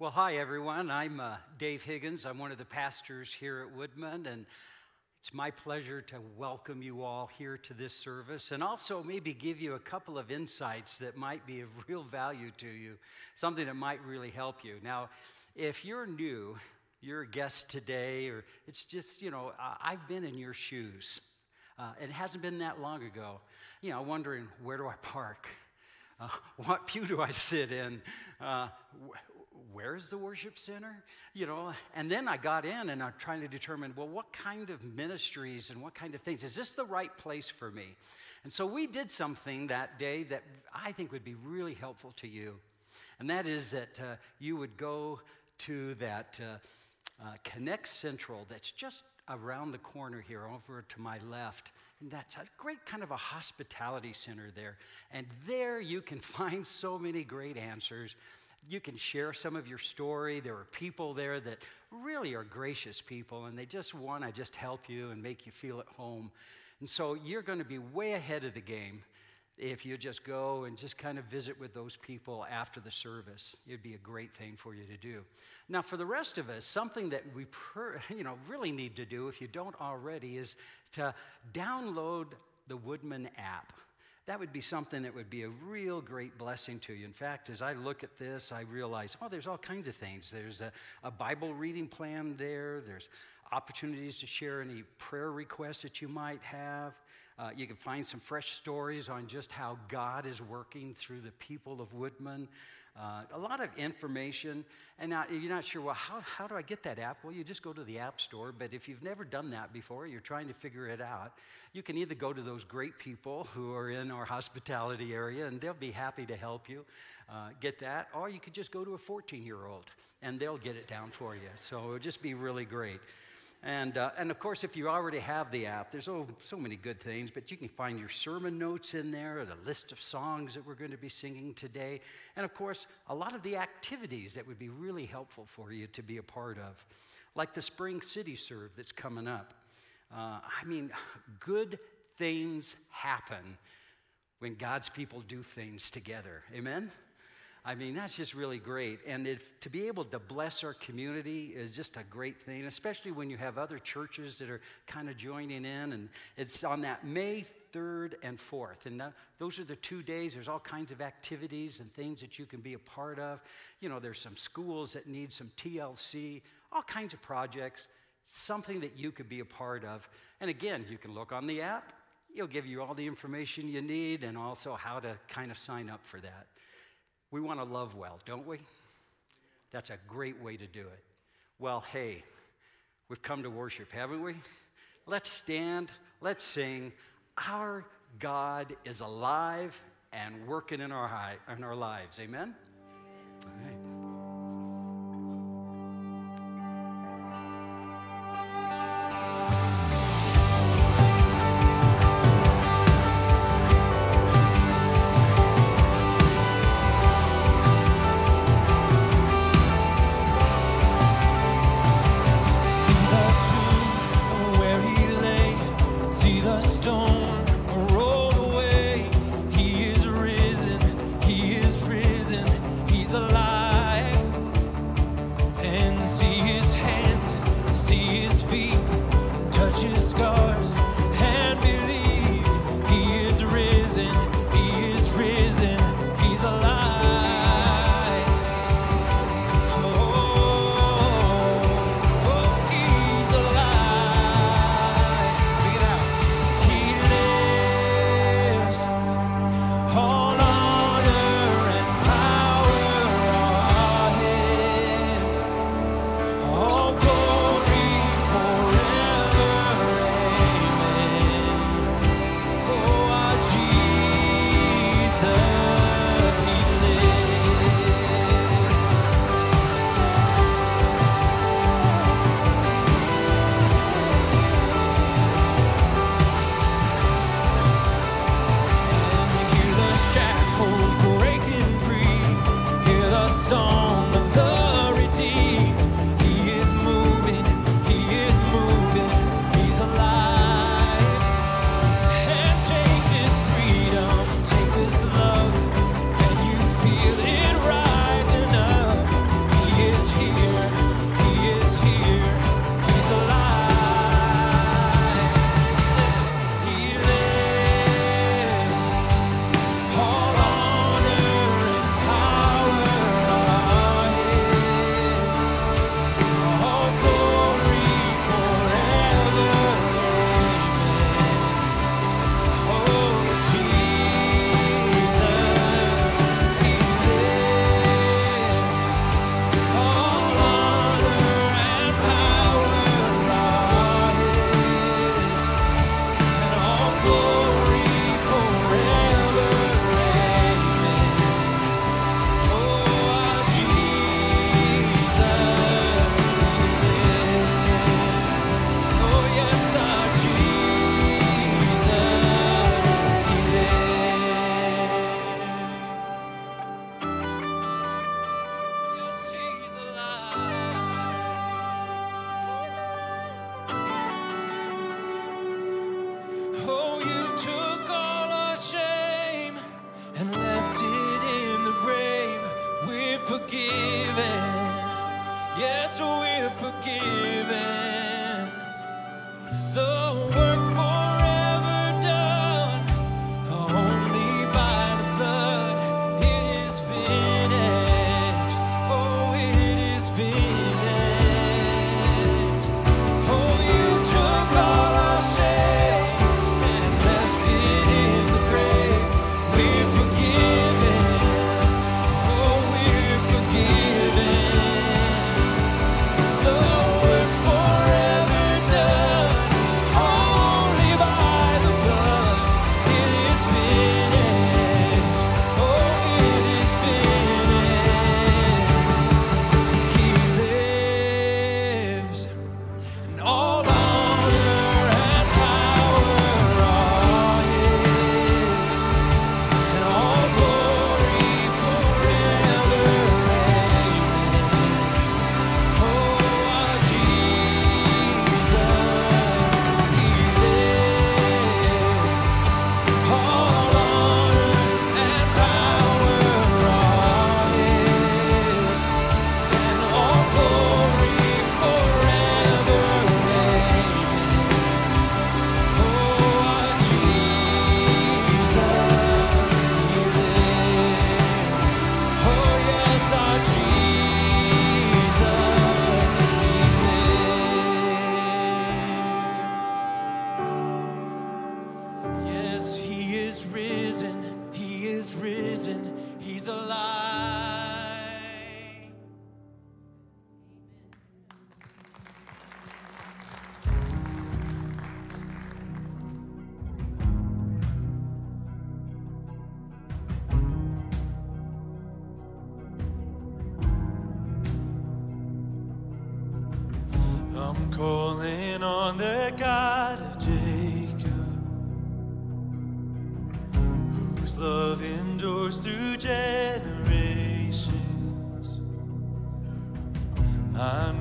Well, hi, everyone. I'm uh, Dave Higgins. I'm one of the pastors here at Woodmen, and it's my pleasure to welcome you all here to this service and also maybe give you a couple of insights that might be of real value to you, something that might really help you. Now, if you're new, you're a guest today, or it's just, you know, I've been in your shoes. Uh, it hasn't been that long ago. You know, wondering where do I park? Uh, what pew do I sit in? Uh, where's the worship center? You know, and then I got in and I'm trying to determine, well, what kind of ministries and what kind of things? Is this the right place for me? And so we did something that day that I think would be really helpful to you. And that is that uh, you would go to that uh, uh, Connect Central that's just around the corner here, over to my left. And that's a great kind of a hospitality center there. And there you can find so many great answers. You can share some of your story. There are people there that really are gracious people, and they just want to just help you and make you feel at home. And so you're going to be way ahead of the game if you just go and just kind of visit with those people after the service. It'd be a great thing for you to do. Now, for the rest of us, something that we per, you know, really need to do, if you don't already, is to download the Woodmen app. That would be something that would be a real great blessing to you. In fact, as I look at this, I realize, oh, there's all kinds of things. There's a, a Bible reading plan there, there's opportunities to share any prayer requests that you might have. Uh, you can find some fresh stories on just how God is working through the people of Woodmen. Uh, a lot of information, and now you're not sure, well, how, how do I get that app? Well, you just go to the App Store, but if you've never done that before, you're trying to figure it out, you can either go to those great people who are in our hospitality area, and they'll be happy to help you uh, get that, or you could just go to a 14 year old, and they'll get it down for you. So it'll just be really great. And, uh, and of course, if you already have the app, there's oh, so many good things, but you can find your sermon notes in there, the list of songs that we're going to be singing today, and of course, a lot of the activities that would be really helpful for you to be a part of, like the Spring City Serve that's coming up. Uh, I mean, good things happen when God's people do things together. Amen? I mean, that's just really great. And if, to be able to bless our community is just a great thing, especially when you have other churches that are kind of joining in. And it's on that May 3rd and 4th. And those are the two days. There's all kinds of activities and things that you can be a part of. You know, there's some schools that need some TLC, all kinds of projects, something that you could be a part of. And again, you can look on the app. It'll give you all the information you need and also how to kind of sign up for that. We want to love well, don't we? That's a great way to do it. Well, hey, we've come to worship, haven't we? Let's stand, let's sing. Our God is alive and working in our, in our lives. Amen? All forgiven. Yes, we're forgiven.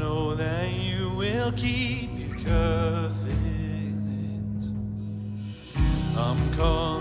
know that you will keep your covenant. I'm calling.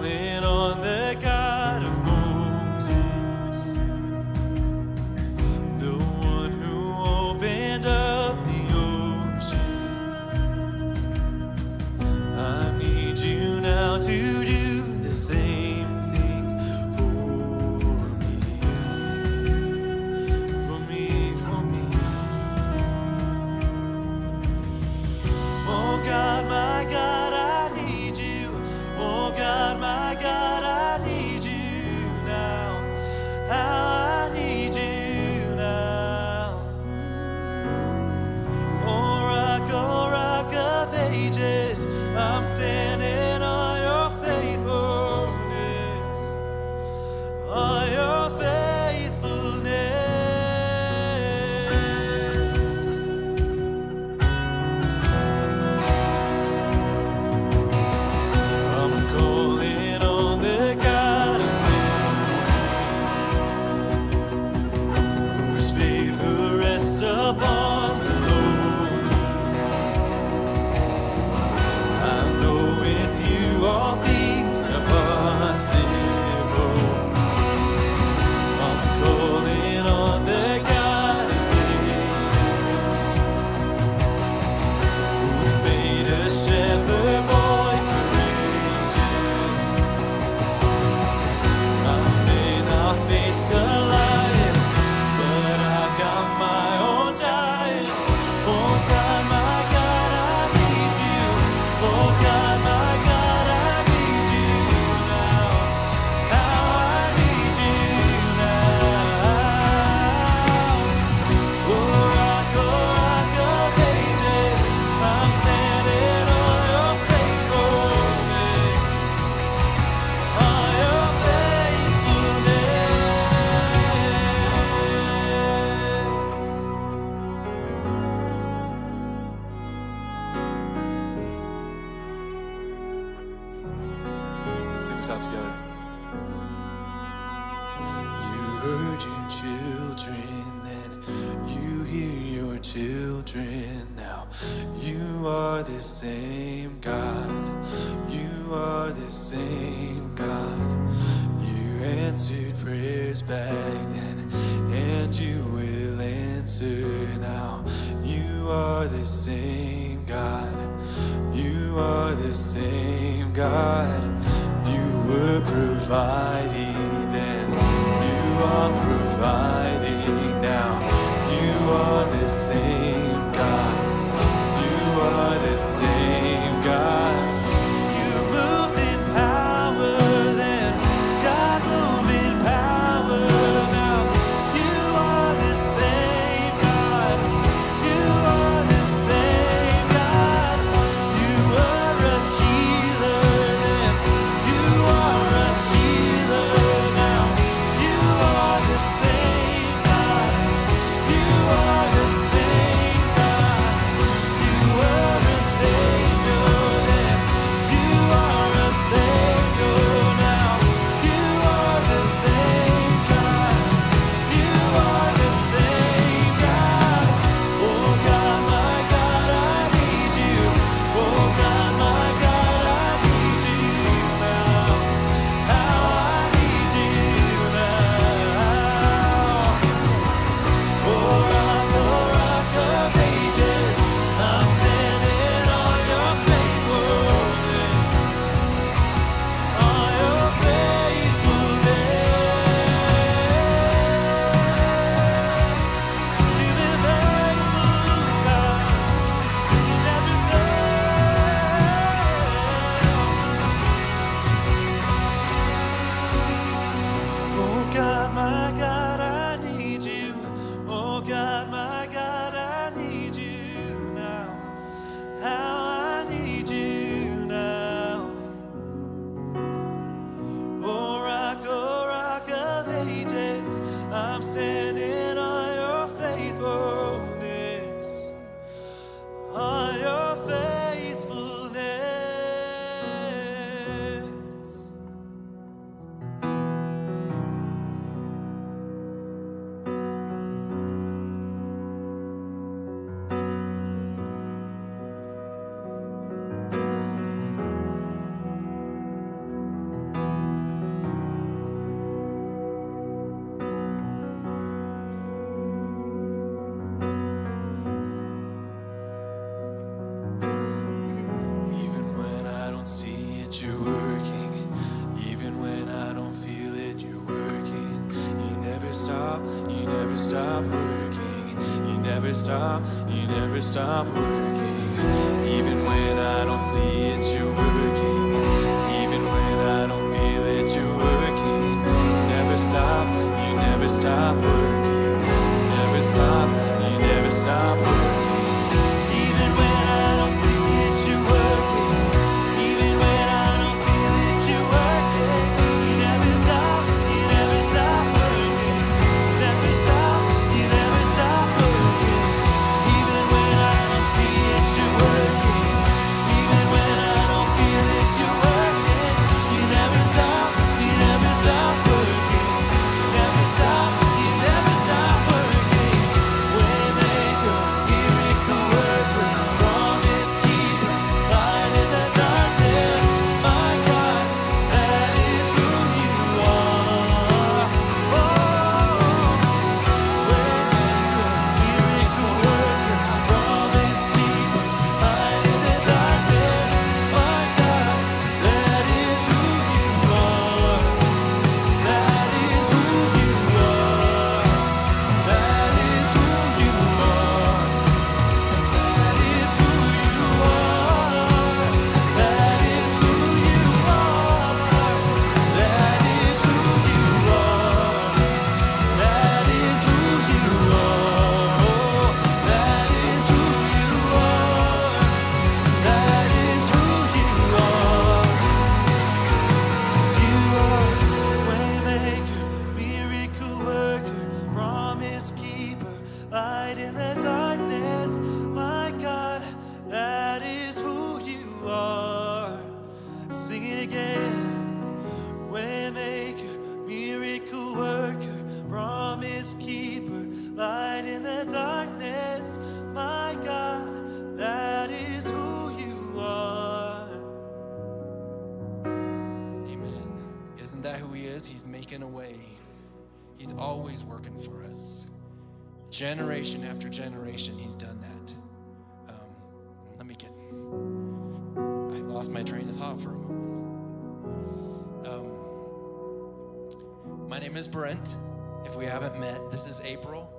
Let's sing this out together. You heard your children, then you hear your children now. You are the same God. You are the same God. You answered prayers back then, and you will answer now. You are the same God. You are the same God providing then. You are providing now. You are. Generation after generation, He's done that. Um, let me get. I lost my train of thought for a moment. Um, my name is Brent. If we haven't met, this is April.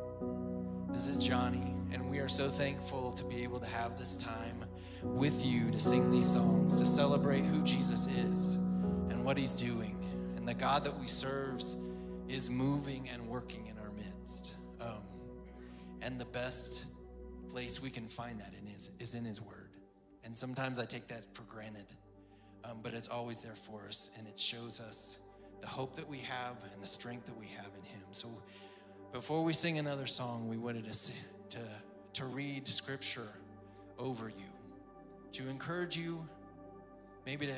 This is Johnny, and we are so thankful to be able to have this time with you to sing these songs, to celebrate who Jesus is and what he's doing. And the God that we serve is moving and working in our midst. And the best place we can find that in is, is in his word. And sometimes I take that for granted, um, but it's always there for us, and it shows us the hope that we have and the strength that we have in him. So before we sing another song, we wanted to, to, to read scripture over you, to encourage you, maybe to,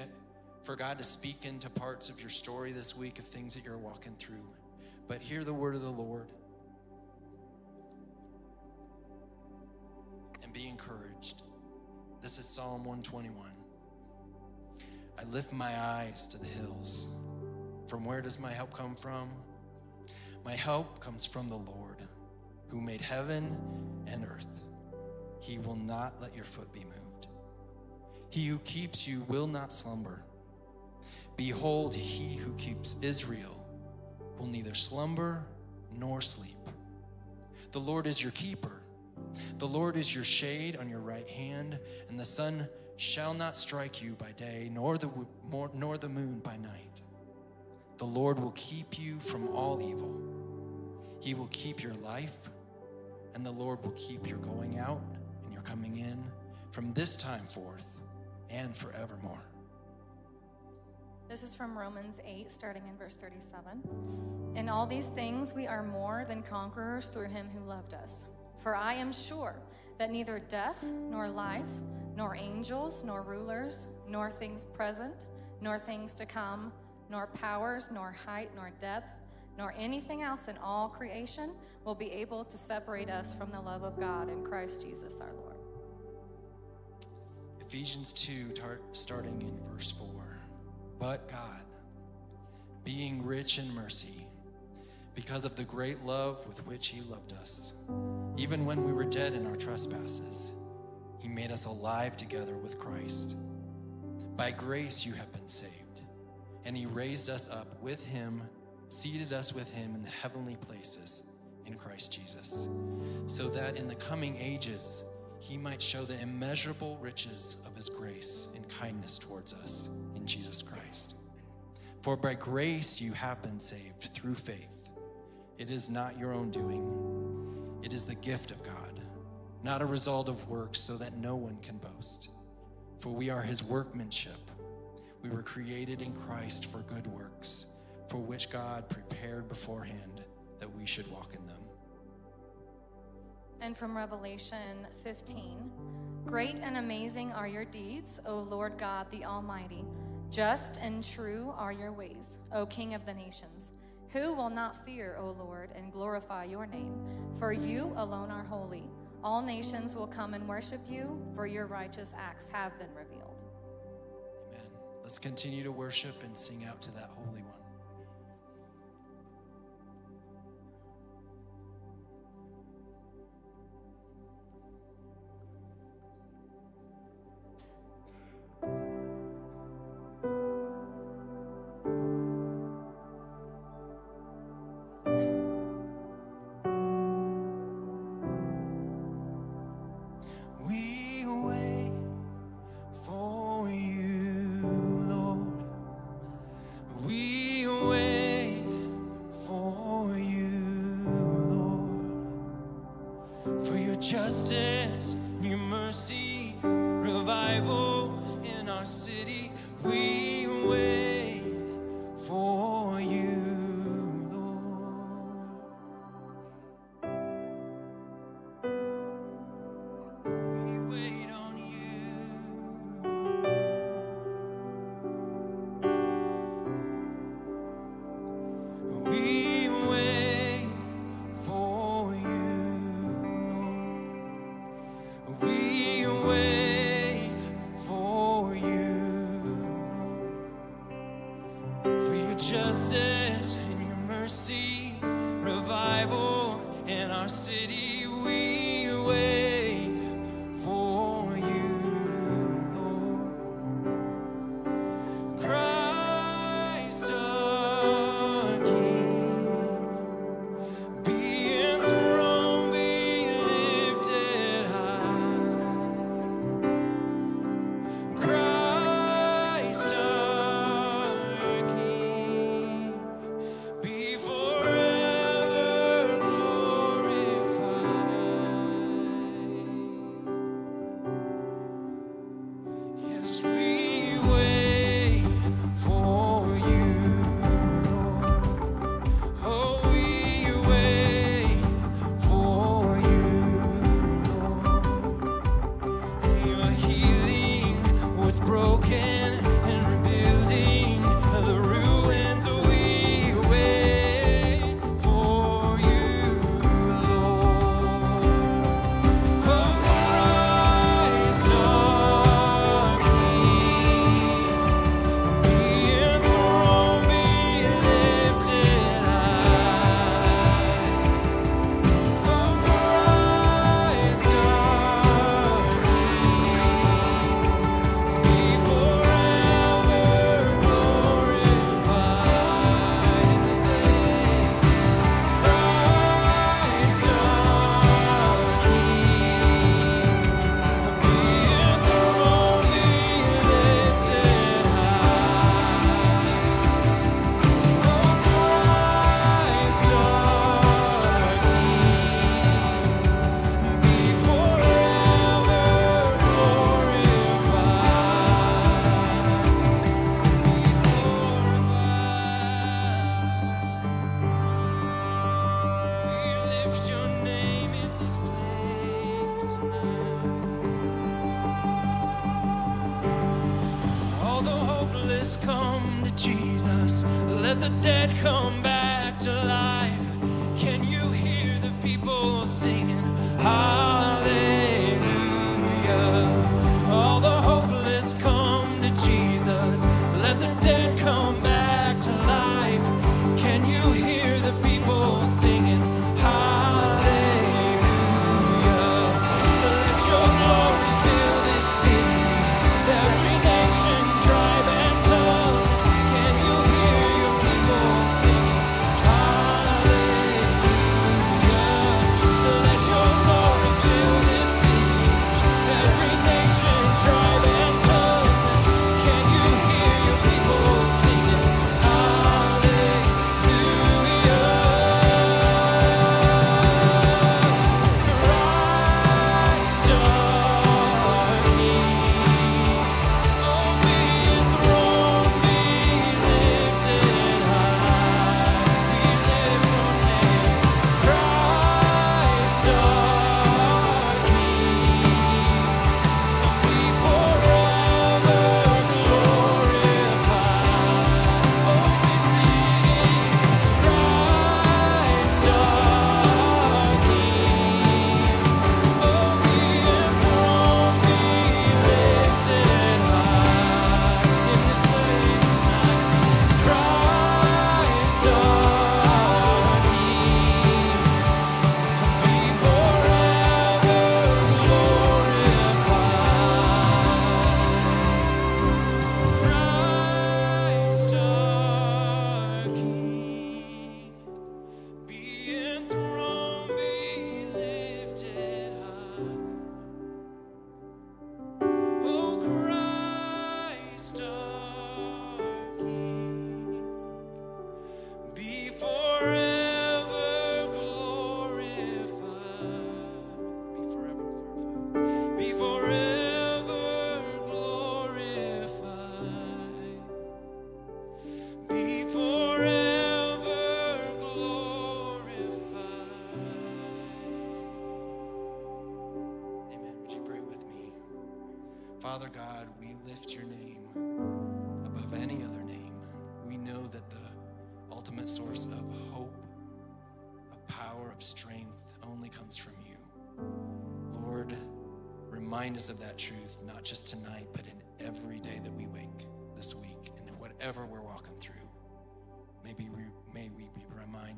for God to speak into parts of your story this week of things that you're walking through. But hear the word of the Lord be encouraged. This is Psalm 121. I lift my eyes to the hills. From where does my help come from? My help comes from the Lord, who made heaven and earth. He will not let your foot be moved. He who keeps you will not slumber. Behold, he who keeps Israel will neither slumber nor sleep. The Lord is your keeper. The Lord is your shade on your right hand, and the sun shall not strike you by day, nor the, nor the moon by night. The Lord will keep you from all evil. He will keep your life, and the Lord will keep your going out and your coming in from this time forth and forevermore. This is from Romans 8, starting in verse 37. In all these things, we are more than conquerors through him who loved us. For I am sure that neither death, nor life, nor angels, nor rulers, nor things present, nor things to come, nor powers, nor height, nor depth, nor anything else in all creation will be able to separate us from the love of God in Christ Jesus our Lord. Ephesians 2, tar- starting in verse 4. But God, being rich in mercy, because of the great love with which He loved us, even when we were dead in our trespasses, He made us alive together with Christ. By grace you have been saved, and He raised us up with Him, seated us with Him in the heavenly places in Christ Jesus, so that in the coming ages He might show the immeasurable riches of His grace and kindness towards us in Jesus Christ. For by grace you have been saved through faith. It is not your own doing, it is the gift of God, not a result of works, so that no one can boast. For we are his workmanship. We were created in Christ for good works, for which God prepared beforehand that we should walk in them. And from Revelation 15 Great and amazing are your deeds, O Lord God the Almighty. Just and true are your ways, O King of the nations. Who will not fear, O Lord, and glorify your name? For you alone are holy. All nations will come and worship you, for your righteous acts have been revealed. Amen. Let's continue to worship and sing out to that Holy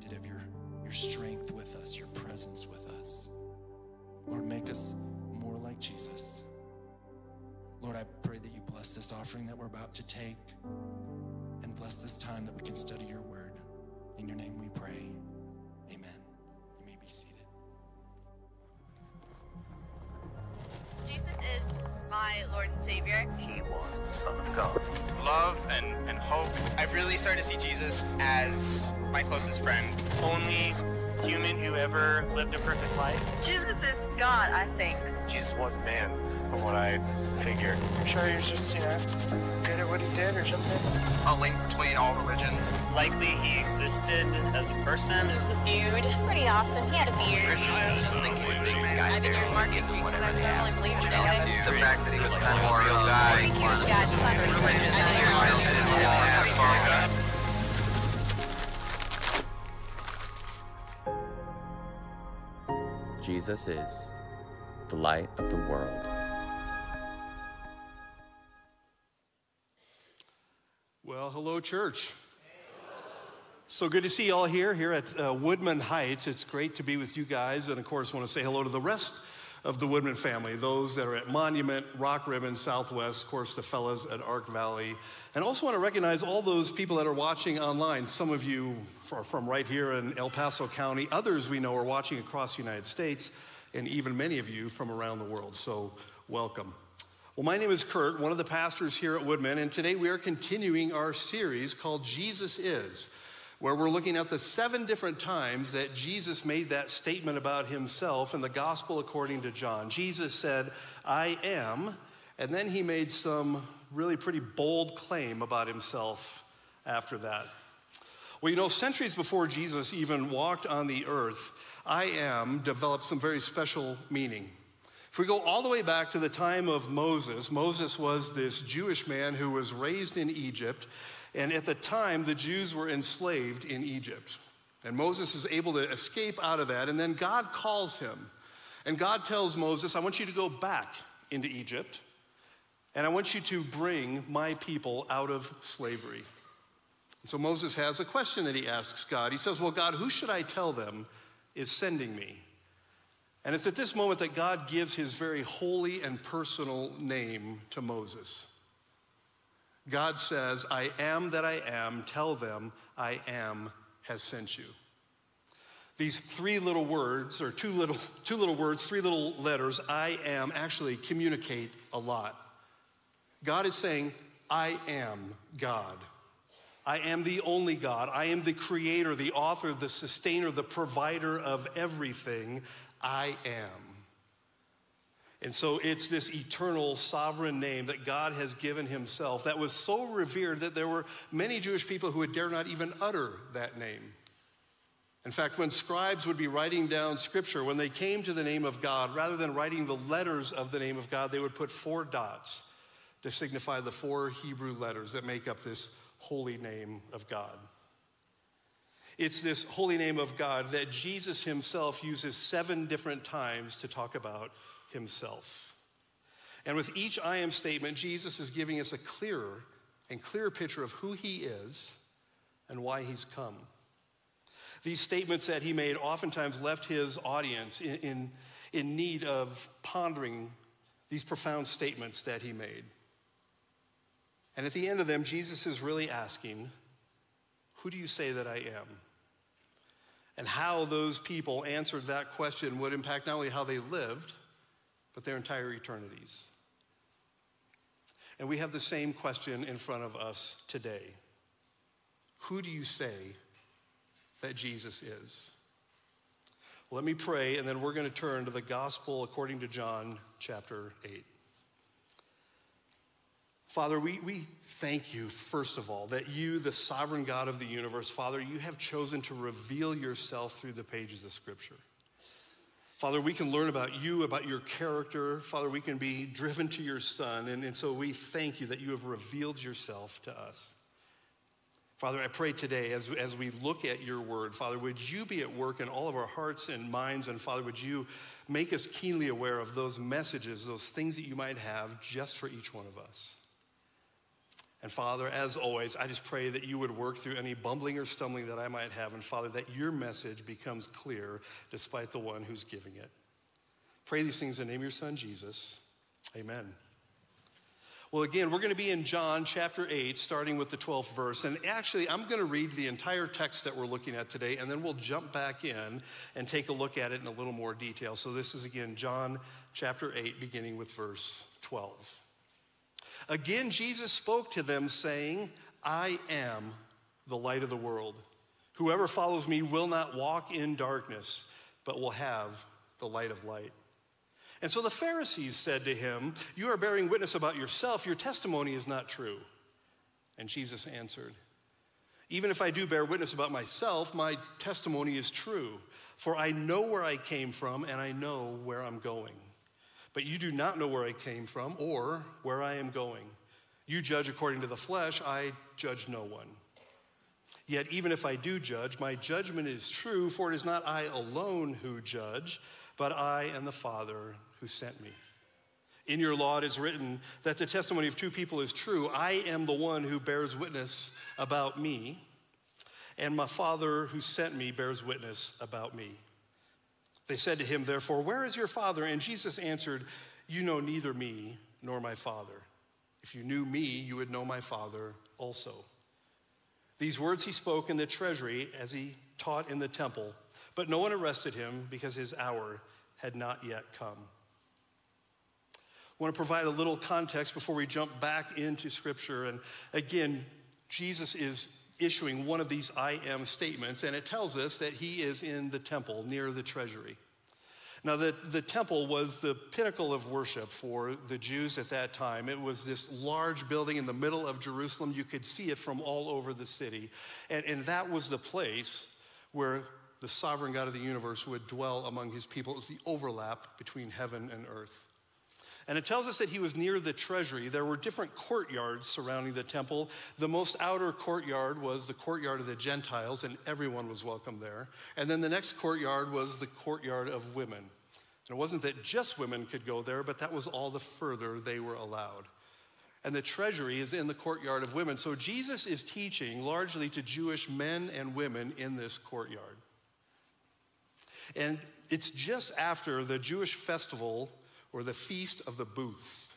reminded of your, your strength with us, your presence with us. Lord, make us more like Jesus. Lord, I pray that you bless this offering that we're about to take and bless this time that we can study your word. In your name we pray. Amen. You may be seated. Jesus is my Lord and Savior. He was the Son of God. love and, and hope. I've really started to see Jesus as my closest friend. Only human who ever lived a perfect life. Jesus is God, I think. Jesus was a man, from what I figure. I'm sure he was just, you know, good at what he did or something. A link between all religions. Likely he existed as a person. He was a dude. Pretty awesome. He had a beard. Christians just think he's a big sky I think there's Mark fairy. Anthony, whatever I they really have. believe in You know, it. The fact that he was kind of a real guy. I think he was God's son or something. I think there's Jesus is the light of the world. Well, hello, church. So good to see you all here, here at uh, Woodmen Heights. It's great to be with you guys. And of course, want to say hello to the rest of the Woodmen family, those that are at Monument, Rockrimmon, Southwest, of course, the fellas at Ark Valley. And also want to recognize all those people that are watching online. Some of you are from right here in El Paso County. Others we know are watching across the United States, and even many of you from around the world. So welcome. Well, my name is Kurt, one of the pastors here at Woodmen, and today we are continuing our series called Jesus Is, where we're looking at the seven different times that Jesus made that statement about himself in the Gospel according to John. Jesus said, I am, and then he made some really pretty bold claim about himself after that. Well, you know, centuries before Jesus even walked on the earth, I am developed some very special meaning. If we go all the way back to the time of Moses, Moses was this Jewish man who was raised in Egypt, and at the time the Jews were enslaved in Egypt. And Moses is able to escape out of that, and then God calls him. And God tells Moses, I want you to go back into Egypt, and I want you to bring my people out of slavery. And so Moses has a question that he asks God. He says, Well, God, who should I tell them is sending me? And it's at this moment that God gives his very holy and personal name to Moses. God says, I am that I am, tell them, I am has sent you. These three little words, or two little, two little words, three little letters, I am, actually communicate a lot. God is saying, I am God. I am the only God. I am the creator, the author, the sustainer, the provider of everything. I am. And so it's this eternal sovereign name that God has given himself that was so revered that there were many Jewish people who would dare not even utter that name. In fact, when scribes would be writing down scripture, when they came to the name of God, rather than writing the letters of the name of God, they would put four dots to signify the four Hebrew letters that make up this holy name of God. It's this holy name of God that Jesus himself uses seven different times to talk about himself. And with each I am statement, Jesus is giving us a clearer and clearer picture of who he is and why he's come. These statements that he made oftentimes left his audience in, in, in need of pondering these profound statements that he made. And at the end of them, Jesus is really asking, Who do you say that I am? And how those people answered that question would impact not only how they lived, but their entire eternities. And we have the same question in front of us today Who do you say that Jesus is? Let me pray, and then we're going to turn to the gospel according to John chapter 8. Father, we, we thank you, first of all, that you, the sovereign God of the universe, Father, you have chosen to reveal yourself through the pages of Scripture. Father, we can learn about you, about your character. Father, we can be driven to your Son. And, and so we thank you that you have revealed yourself to us. Father, I pray today as, as we look at your word, Father, would you be at work in all of our hearts and minds? And Father, would you make us keenly aware of those messages, those things that you might have just for each one of us? And Father, as always, I just pray that you would work through any bumbling or stumbling that I might have. And Father, that your message becomes clear despite the one who's giving it. Pray these things in the name of your Son, Jesus. Amen. Well, again, we're going to be in John chapter 8, starting with the 12th verse. And actually, I'm going to read the entire text that we're looking at today, and then we'll jump back in and take a look at it in a little more detail. So, this is again John chapter 8, beginning with verse 12. Again, Jesus spoke to them, saying, I am the light of the world. Whoever follows me will not walk in darkness, but will have the light of light. And so the Pharisees said to him, You are bearing witness about yourself, your testimony is not true. And Jesus answered, Even if I do bear witness about myself, my testimony is true, for I know where I came from and I know where I'm going. But you do not know where I came from or where I am going. You judge according to the flesh, I judge no one. Yet, even if I do judge, my judgment is true, for it is not I alone who judge, but I and the Father who sent me. In your law it is written that the testimony of two people is true. I am the one who bears witness about me, and my Father who sent me bears witness about me. They said to him, therefore, Where is your Father? And Jesus answered, You know neither me nor my Father. If you knew me, you would know my Father also. These words he spoke in the treasury as he taught in the temple, but no one arrested him because his hour had not yet come. I want to provide a little context before we jump back into Scripture. And again, Jesus is issuing one of these I am statements, and it tells us that he is in the temple near the treasury. Now, the, the temple was the pinnacle of worship for the Jews at that time. It was this large building in the middle of Jerusalem. You could see it from all over the city. And, and that was the place where the sovereign God of the universe would dwell among his people. It was the overlap between heaven and earth. And it tells us that he was near the treasury. There were different courtyards surrounding the temple. The most outer courtyard was the courtyard of the Gentiles, and everyone was welcome there. And then the next courtyard was the courtyard of women. And it wasn't that just women could go there, but that was all the further they were allowed. And the treasury is in the courtyard of women. So Jesus is teaching largely to Jewish men and women in this courtyard. And it's just after the Jewish festival or the Feast of the Booths.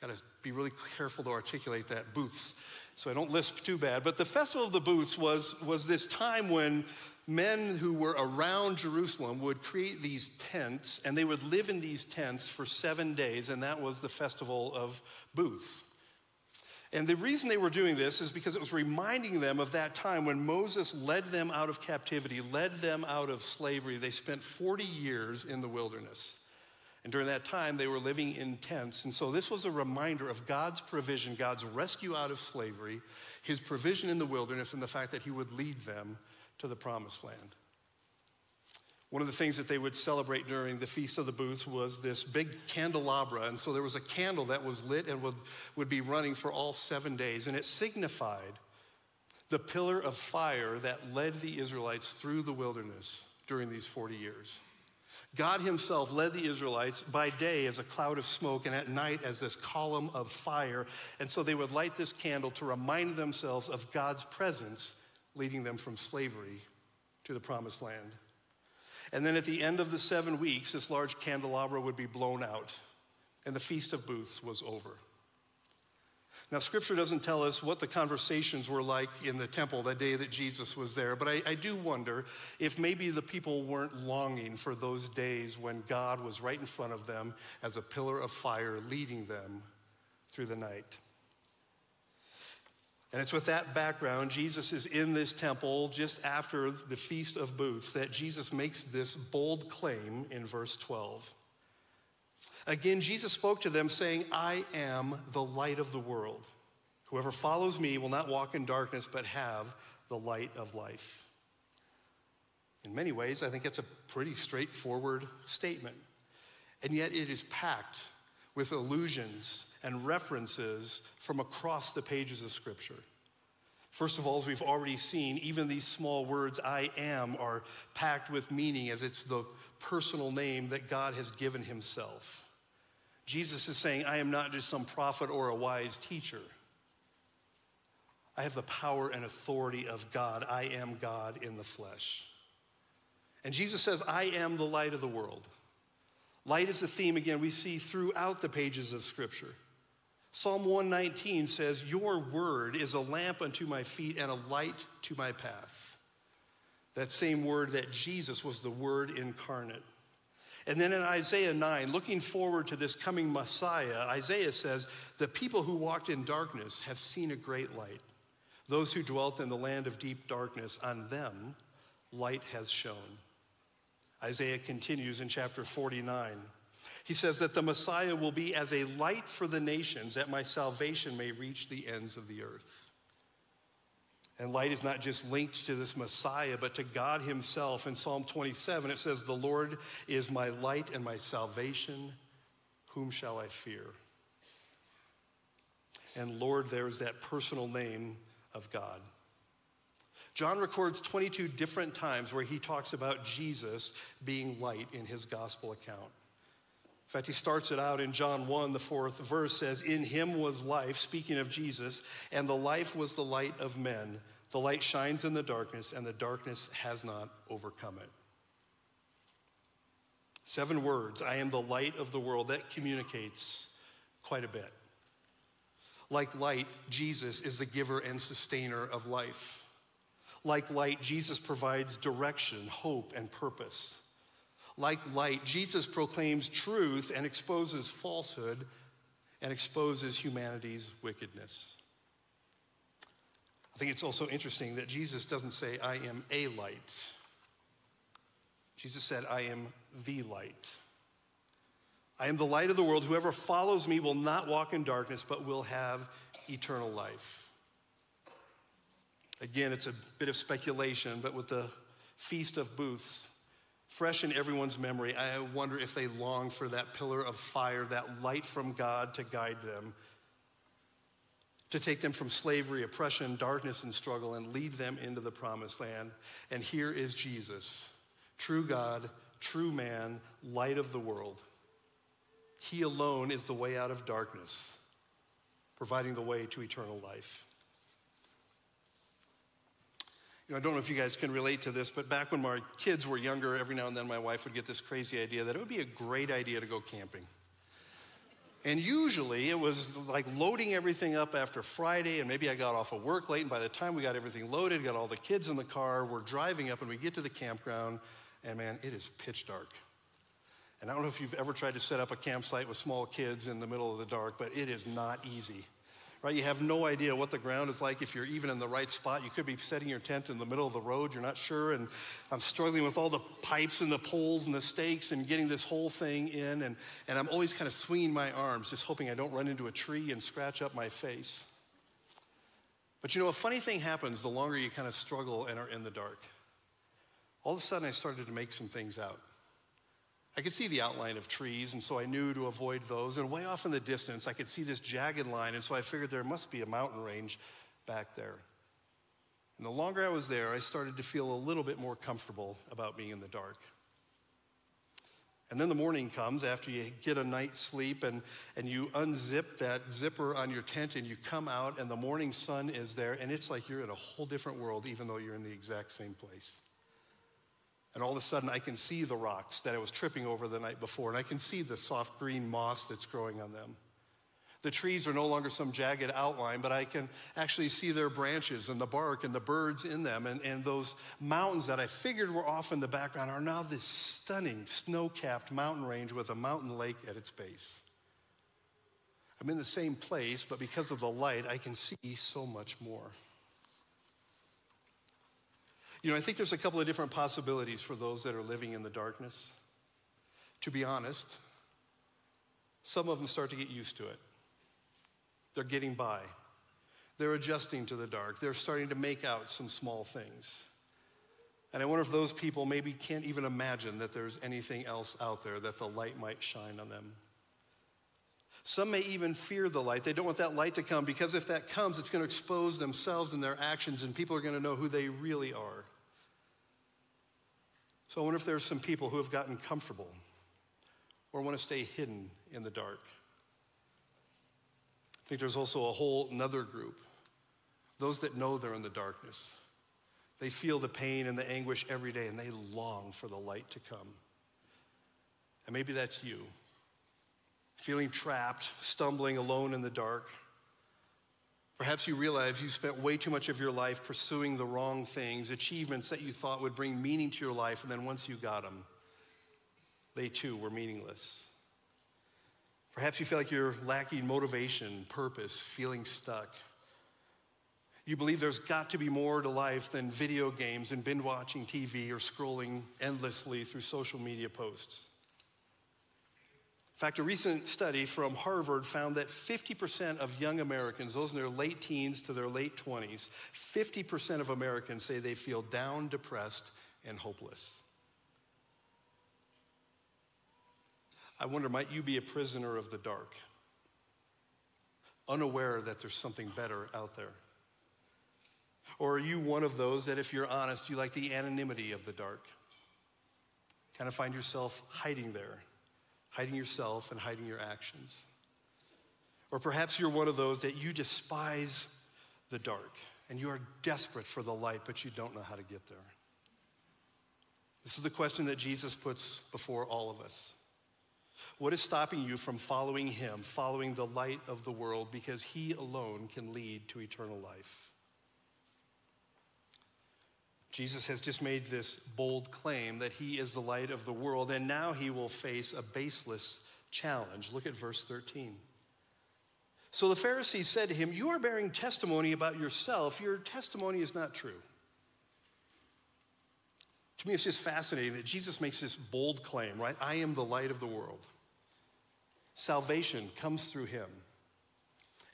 Got to be really careful to articulate that, booths, so I don't lisp too bad. But the Festival of the Booths was, was this time when men who were around Jerusalem would create these tents, and they would live in these tents for seven days, and that was the Festival of Booths. And the reason they were doing this is because it was reminding them of that time when Moses led them out of captivity, led them out of slavery. They spent 40 years in the wilderness. And during that time, they were living in tents. And so this was a reminder of God's provision, God's rescue out of slavery, his provision in the wilderness, and the fact that he would lead them to the promised land. One of the things that they would celebrate during the Feast of the Booths was this big candelabra. And so there was a candle that was lit and would, would be running for all seven days. And it signified the pillar of fire that led the Israelites through the wilderness during these 40 years. God Himself led the Israelites by day as a cloud of smoke and at night as this column of fire. And so they would light this candle to remind themselves of God's presence leading them from slavery to the promised land. And then at the end of the seven weeks, this large candelabra would be blown out, and the Feast of Booths was over. Now, scripture doesn't tell us what the conversations were like in the temple that day that Jesus was there, but I, I, do wonder if maybe the people weren't longing for those days when God was right in front of them as a pillar of fire leading them through the night. And it's with that background, Jesus is in this temple just after the Feast of Booths that Jesus makes this bold claim in verse 12. Again, Jesus spoke to them, saying, I am the light of the world. Whoever follows me will not walk in darkness, but have the light of life. In many ways, I think it's a pretty straightforward statement. And yet, it is packed with allusions and references from across the pages of Scripture. First of all, as we've already seen, even these small words, I am, are packed with meaning as it's the personal name that God has given Himself. Jesus is saying, I am not just some prophet or a wise teacher. I have the power and authority of God. I am God in the flesh. And Jesus says, I am the light of the world. Light is a theme, again, we see throughout the pages of Scripture. Psalm 119 says, Your word is a lamp unto my feet and a light to my path. That same word that Jesus was the word incarnate. And then in Isaiah 9, looking forward to this coming Messiah, Isaiah says, The people who walked in darkness have seen a great light. Those who dwelt in the land of deep darkness, on them light has shone. Isaiah continues in chapter 49. He says that the Messiah will be as a light for the nations, that my salvation may reach the ends of the earth. And light is not just linked to this Messiah, but to God Himself. In Psalm 27, it says, The Lord is my light and my salvation. Whom shall I fear? And Lord, there's that personal name of God. John records 22 different times where he talks about Jesus being light in his gospel account. In fact, he starts it out in John 1, the fourth verse says, In him was life, speaking of Jesus, and the life was the light of men. The light shines in the darkness, and the darkness has not overcome it. Seven words I am the light of the world. That communicates quite a bit. Like light, Jesus is the giver and sustainer of life. Like light, Jesus provides direction, hope, and purpose. Like light, Jesus proclaims truth and exposes falsehood and exposes humanity's wickedness. I think it's also interesting that Jesus doesn't say, I am a light. Jesus said, I am the light. I am the light of the world. Whoever follows me will not walk in darkness, but will have eternal life. Again, it's a bit of speculation, but with the Feast of Booths fresh in everyone's memory, I wonder if they long for that pillar of fire, that light from God to guide them, to take them from slavery, oppression, darkness, and struggle, and lead them into the promised land. And here is Jesus, true God, true man, light of the world. He alone is the way out of darkness, providing the way to eternal life. You know, I don't know if you guys can relate to this, but back when my kids were younger, every now and then my wife would get this crazy idea that it would be a great idea to go camping. And usually it was like loading everything up after Friday, and maybe I got off of work late, and by the time we got everything loaded, got all the kids in the car, we're driving up, and we get to the campground, and man, it is pitch dark. And I don't know if you've ever tried to set up a campsite with small kids in the middle of the dark, but it is not easy right? You have no idea what the ground is like, if you're even in the right spot. You could be setting your tent in the middle of the road, you're not sure. And I'm struggling with all the pipes and the poles and the stakes and getting this whole thing in. And, and I'm always kind of swinging my arms, just hoping I don't run into a tree and scratch up my face. But you know, a funny thing happens the longer you kind of struggle and are in the dark. All of a sudden, I started to make some things out. I could see the outline of trees, and so I knew to avoid those. And way off in the distance, I could see this jagged line, and so I figured there must be a mountain range back there. And the longer I was there, I started to feel a little bit more comfortable about being in the dark. And then the morning comes after you get a night's sleep and, and you unzip that zipper on your tent and you come out, and the morning sun is there, and it's like you're in a whole different world, even though you're in the exact same place. And all of a sudden, I can see the rocks that I was tripping over the night before, and I can see the soft green moss that's growing on them. The trees are no longer some jagged outline, but I can actually see their branches and the bark and the birds in them. And, and those mountains that I figured were off in the background are now this stunning snow capped mountain range with a mountain lake at its base. I'm in the same place, but because of the light, I can see so much more. You know, I think there's a couple of different possibilities for those that are living in the darkness. To be honest, some of them start to get used to it. They're getting by. They're adjusting to the dark. They're starting to make out some small things. And I wonder if those people maybe can't even imagine that there's anything else out there that the light might shine on them. Some may even fear the light. They don't want that light to come because if that comes, it's going to expose themselves and their actions, and people are going to know who they really are. So I wonder if there's some people who have gotten comfortable or want to stay hidden in the dark. I think there's also a whole another group those that know they're in the darkness. They feel the pain and the anguish every day, and they long for the light to come. And maybe that's you, feeling trapped, stumbling alone in the dark. Perhaps you realize you spent way too much of your life pursuing the wrong things, achievements that you thought would bring meaning to your life, and then once you got them, they too were meaningless. Perhaps you feel like you're lacking motivation, purpose, feeling stuck. You believe there's got to be more to life than video games and binge watching TV or scrolling endlessly through social media posts. In fact, a recent study from Harvard found that 50% of young Americans, those in their late teens to their late 20s, 50% of Americans say they feel down, depressed, and hopeless. I wonder, might you be a prisoner of the dark, unaware that there's something better out there? Or are you one of those that, if you're honest, you like the anonymity of the dark? Kind of find yourself hiding there, hiding yourself and hiding your actions. Or perhaps you're one of those that you despise the dark and you are desperate for the light, but you don't know how to get there. This is the question that Jesus puts before all of us. What is stopping you from following him, following the light of the world, because he alone can lead to eternal life? Jesus has just made this bold claim that he is the light of the world, and now he will face a baseless challenge. Look at verse 13. So the Pharisees said to him, You are bearing testimony about yourself. Your testimony is not true. To me, it's just fascinating that Jesus makes this bold claim, right? I am the light of the world. Salvation comes through him.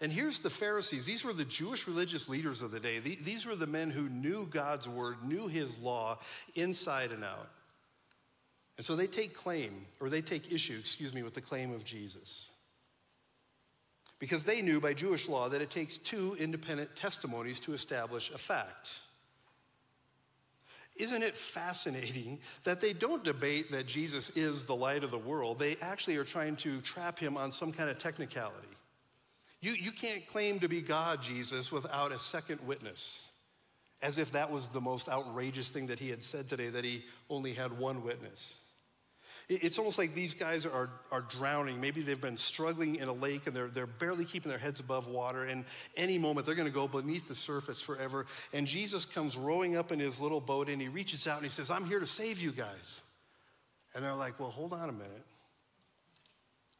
And here's the Pharisees. These were the Jewish religious leaders of the day. These were the men who knew God's word, knew his law inside and out. And so they take claim, or they take issue, excuse me, with the claim of Jesus. Because they knew by Jewish law that it takes two independent testimonies to establish a fact. Isn't it fascinating that they don't debate that Jesus is the light of the world? They actually are trying to trap him on some kind of technicality. You, you can't claim to be God, Jesus, without a second witness. As if that was the most outrageous thing that he had said today, that he only had one witness. It's almost like these guys are, are drowning. Maybe they've been struggling in a lake and they're, they're barely keeping their heads above water. And any moment they're going to go beneath the surface forever. And Jesus comes rowing up in his little boat and he reaches out and he says, I'm here to save you guys. And they're like, Well, hold on a minute.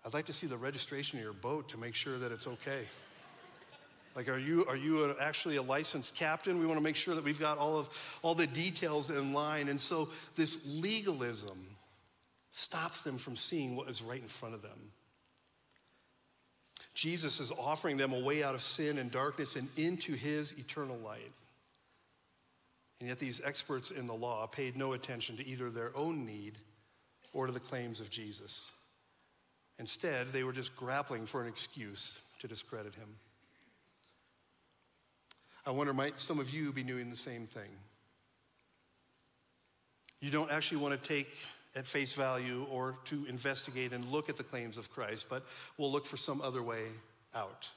I'd like to see the registration of your boat to make sure that it's okay. Like, are you, are you a, actually a licensed captain? We want to make sure that we've got all of all the details in line. And so this legalism stops them from seeing what is right in front of them. Jesus is offering them a way out of sin and darkness and into his eternal light. And yet, these experts in the law paid no attention to either their own need or to the claims of Jesus. Instead, they were just grappling for an excuse to discredit him. I wonder, might some of you be doing the same thing? You don't actually want to take at face value or to investigate and look at the claims of Christ, but we'll look for some other way out.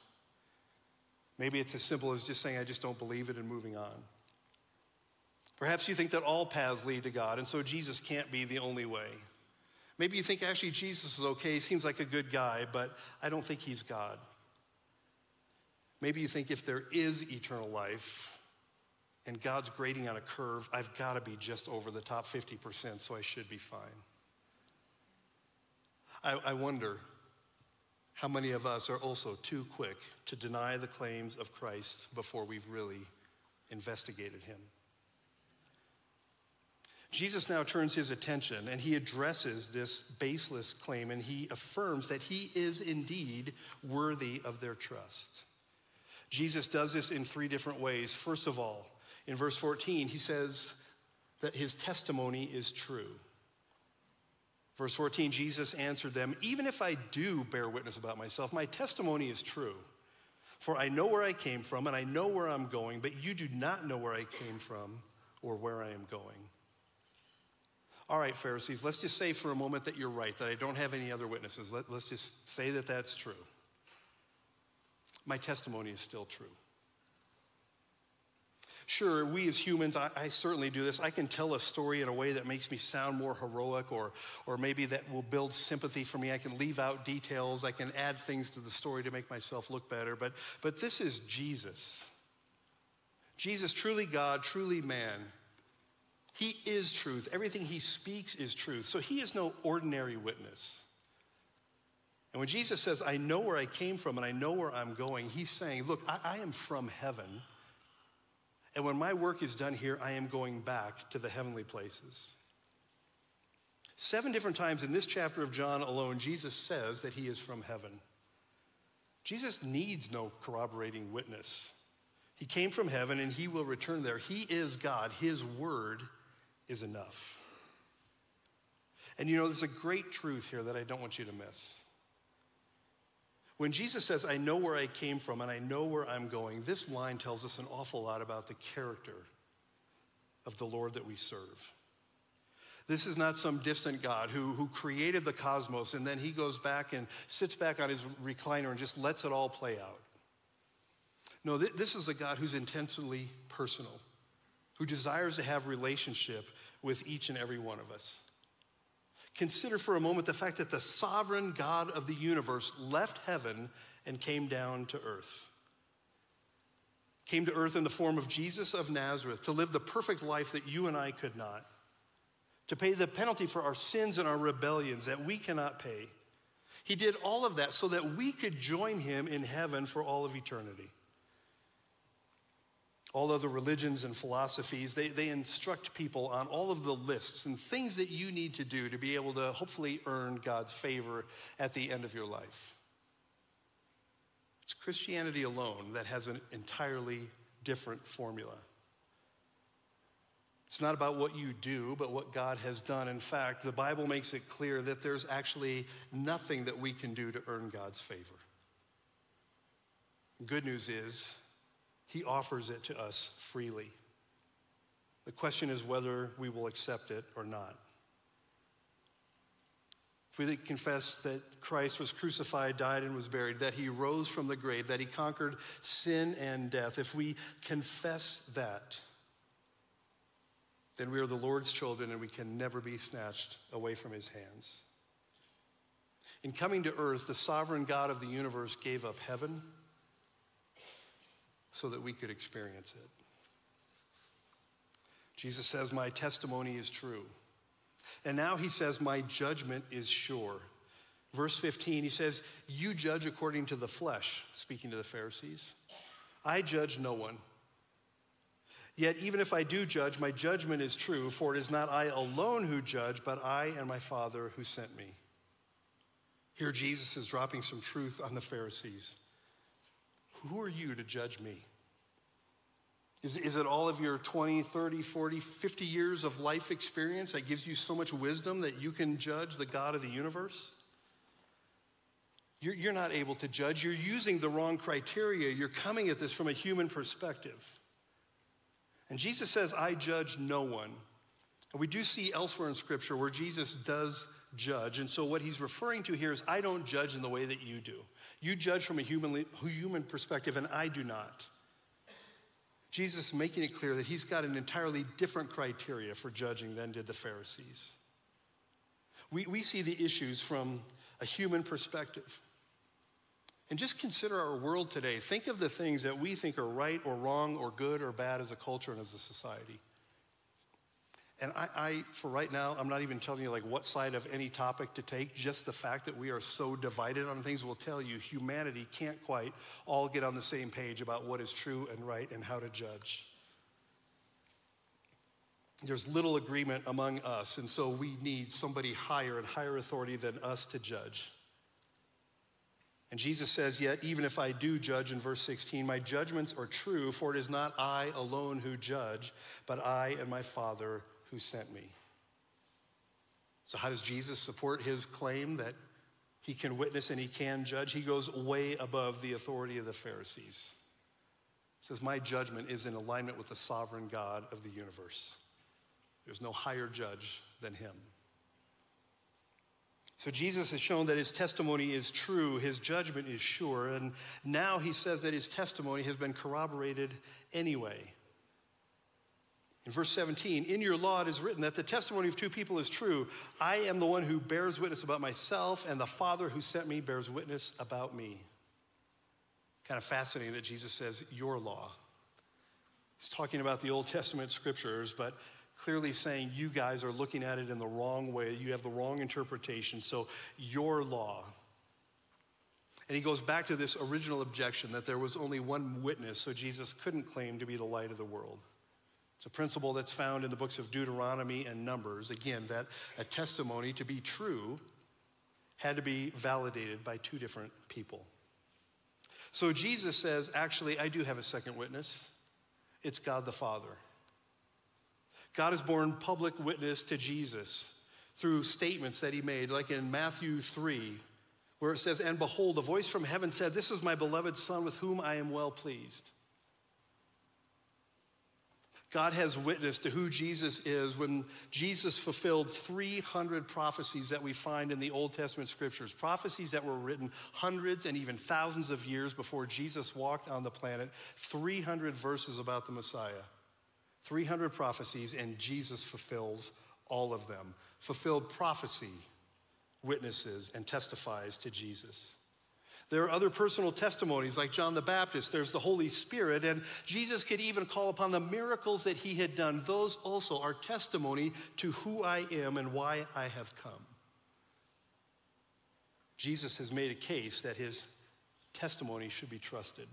Maybe it's as simple as just saying, I just don't believe it and moving on. Perhaps you think that all paths lead to God, and so Jesus can't be the only way. Maybe you think actually Jesus is okay, he seems like a good guy, but I don't think he's God. Maybe you think if there is eternal life and God's grading on a curve, I've got to be just over the top 50%, so I should be fine. I, I wonder how many of us are also too quick to deny the claims of Christ before we've really investigated him. Jesus now turns his attention and he addresses this baseless claim and he affirms that he is indeed worthy of their trust. Jesus does this in three different ways. First of all, in verse 14, he says that his testimony is true. Verse 14, Jesus answered them, Even if I do bear witness about myself, my testimony is true. For I know where I came from and I know where I'm going, but you do not know where I came from or where I am going. All right, Pharisees, let's just say for a moment that you're right, that I don't have any other witnesses. Let, us just say that that's true. My testimony is still true. Sure, we as humans, I, I, certainly do this. I can tell a story in a way that makes me sound more heroic, or, or maybe that will build sympathy for me. I can leave out details. I can add things to the story to make myself look better. But, but this is Jesus. Jesus, truly God, truly man. He is truth. Everything he speaks is truth. So he is no ordinary witness. And when Jesus says, I know where I came from and I know where I'm going, he's saying, Look, I, I am from heaven. And when my work is done here, I am going back to the heavenly places. Seven different times in this chapter of John alone, Jesus says that he is from heaven. Jesus needs no corroborating witness. He came from heaven and he will return there. He is God. His word is enough. And you know, there's a great truth here that I don't want you to miss. When Jesus says, I know where I came from and I know where I'm going, this line tells us an awful lot about the character of the Lord that we serve. This is not some distant God who, who created the cosmos and then he goes back and sits back on his recliner and just lets it all play out. No, th- this is a God who's intensely personal, who desires to have relationship with each and every one of us. Consider for a moment the fact that the sovereign God of the universe left heaven and came down to earth. Came to earth in the form of Jesus of Nazareth to live the perfect life that you and I could not, to pay the penalty for our sins and our rebellions that we cannot pay. He did all of that so that we could join him in heaven for all of eternity all other religions and philosophies, they, they instruct people on all of the lists and things that you need to do to be able to hopefully earn God's favor at the end of your life. It's Christianity alone that has an entirely different formula. It's not about what you do, but what God has done. In fact, the Bible makes it clear that there's actually nothing that we can do to earn God's favor. Good news is, he offers it to us freely. The question is whether we will accept it or not. If we confess that Christ was crucified, died, and was buried, that he rose from the grave, that he conquered sin and death, if we confess that, then we are the Lord's children and we can never be snatched away from his hands. In coming to earth, the sovereign God of the universe gave up heaven so that we could experience it. Jesus says, My testimony is true. And now he says, My judgment is sure. Verse 15, he says, You judge according to the flesh, speaking to the Pharisees. I judge no one. Yet, even if I do judge, my judgment is true, for it is not I alone who judge, but I and my Father who sent me. Here, Jesus is dropping some truth on the Pharisees. Who are you to judge me? Is, is it all of your 20, 30, 40, 50 years of life experience that gives you so much wisdom that you can judge the God of the universe? You're, you're not able to judge. You're using the wrong criteria. You're coming at this from a human perspective. And Jesus says, I judge no one. And we do see elsewhere in Scripture where Jesus does judge. And so what he's referring to here is, I don't judge in the way that you do. You judge from a human, human perspective, and I do not. Jesus is making it clear that he's got an entirely different criteria for judging than did the Pharisees. We, we see the issues from a human perspective. And just consider our world today. Think of the things that we think are right or wrong or good or bad as a culture and as a society. And I, I, for right now, I'm not even telling you like what side of any topic to take. Just the fact that we are so divided on things will tell you humanity can't quite all get on the same page about what is true and right and how to judge. There's little agreement among us, and so we need somebody higher and higher authority than us to judge. And Jesus says, Yet, even if I do judge in verse 16, my judgments are true, for it is not I alone who judge, but I and my Father who sent me. So, how does Jesus support his claim that he can witness and he can judge? He goes way above the authority of the Pharisees. He says, My judgment is in alignment with the sovereign God of the universe. There's no higher judge than him. So Jesus has shown that his testimony is true, his judgment is sure, and now he says that his testimony has been corroborated anyway. In verse 17, in your law it is written that the testimony of two people is true. I am the one who bears witness about myself, and the Father who sent me bears witness about me. Kind of fascinating that Jesus says, your law. He's talking about the Old Testament scriptures, but clearly saying you guys are looking at it in the wrong way. You have the wrong interpretation. So, your law. And he goes back to this original objection that there was only one witness, so Jesus couldn't claim to be the light of the world. It's a principle that's found in the books of Deuteronomy and Numbers. Again, that a testimony to be true had to be validated by two different people. So Jesus says, actually, I do have a second witness. It's God the Father. God has borne public witness to Jesus through statements that he made, like in Matthew 3, where it says, And behold, a voice from heaven said, This is my beloved Son with whom I am well pleased. God has witnessed to who Jesus is when Jesus fulfilled 300 prophecies that we find in the Old Testament scriptures, prophecies that were written hundreds and even thousands of years before Jesus walked on the planet, 300 verses about the Messiah. 300 prophecies, and Jesus fulfills all of them. Fulfilled prophecy witnesses and testifies to Jesus. There are other personal testimonies like John the Baptist. There's the Holy Spirit. And Jesus could even call upon the miracles that he had done. Those also are testimony to who I am and why I have come. Jesus has made a case that his testimony should be trusted.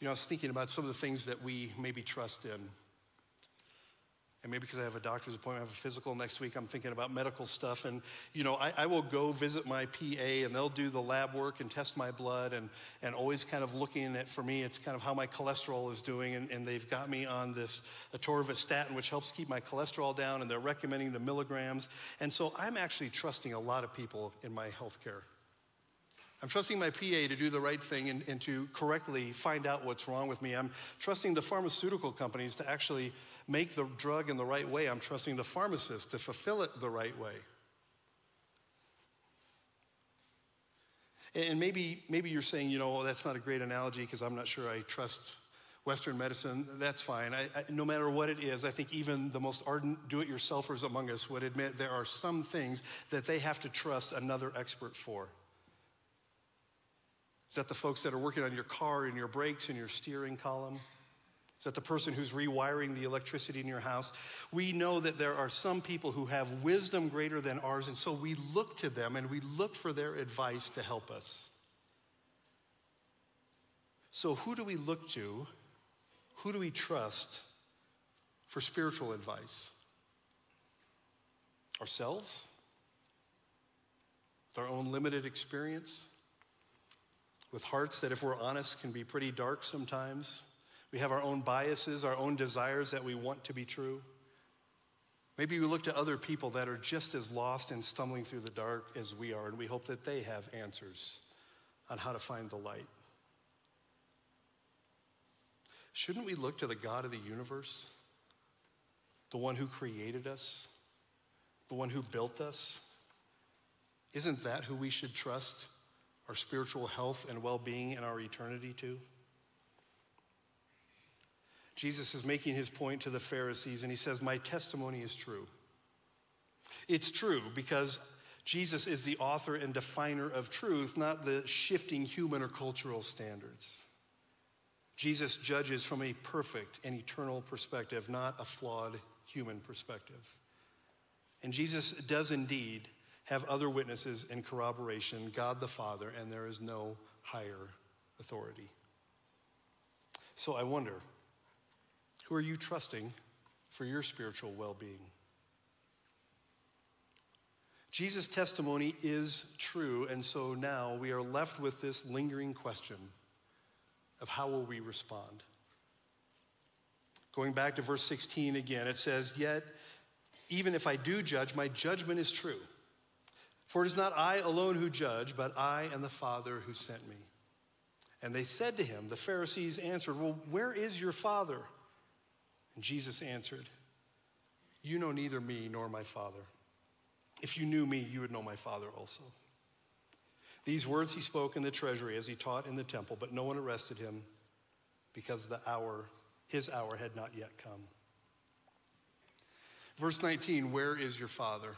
You know, I was thinking about some of the things that we maybe trust in. And maybe because I have a doctor's appointment, I have a physical next week, I'm thinking about medical stuff. And, you know, I, I, will go visit my PA and they'll do the lab work and test my blood and, and always kind of looking at, for me, it's kind of how my cholesterol is doing. And, and they've got me on this atorvastatin, which helps keep my cholesterol down, and they're recommending the milligrams. And so I'm actually trusting a lot of people in my health care. I'm trusting my PA to do the right thing and, and to correctly find out what's wrong with me. I'm trusting the pharmaceutical companies to actually make the drug in the right way. I'm trusting the pharmacist to fulfill it the right way. And maybe, maybe you're saying, you know, that's not a great analogy because I'm not sure I trust Western medicine. That's fine. I, I, no matter what it is, I think even the most ardent do it yourselfers among us would admit there are some things that they have to trust another expert for. Is that the folks that are working on your car and your brakes and your steering column? Is that the person who's rewiring the electricity in your house? We know that there are some people who have wisdom greater than ours, and so we look to them and we look for their advice to help us. So, who do we look to? Who do we trust for spiritual advice? Ourselves? With our own limited experience? with hearts that, if we're honest, can be pretty dark sometimes. We have our own biases, our own desires that we want to be true. Maybe we look to other people that are just as lost and stumbling through the dark as we are, and we hope that they have answers on how to find the light. Shouldn't we look to the God of the universe, the one who created us, the one who built us? Isn't that who we should trust our spiritual health and well being and our eternity to? Jesus is making his point to the Pharisees, and he says, My testimony is true. It's true because Jesus is the author and definer of truth, not the shifting human or cultural standards. Jesus judges from a perfect and eternal perspective, not a flawed human perspective. And Jesus does indeed have other witnesses in corroboration God the Father, and there is no higher authority. So I wonder who are you trusting for your spiritual well being? Jesus' testimony is true, and so now we are left with this lingering question of how will we respond? Going back to verse 16 again, it says, Yet, even if I do judge, my judgment is true. For it is not I alone who judge, but I and the Father who sent me. And they said to him, the Pharisees answered, Well, where is your Father? And Jesus answered, You know neither me nor my Father. If you knew me, you would know my Father also. These words he spoke in the treasury as he taught in the temple, but no one arrested him because the hour His hour had not yet come. Verse 19, where is your father?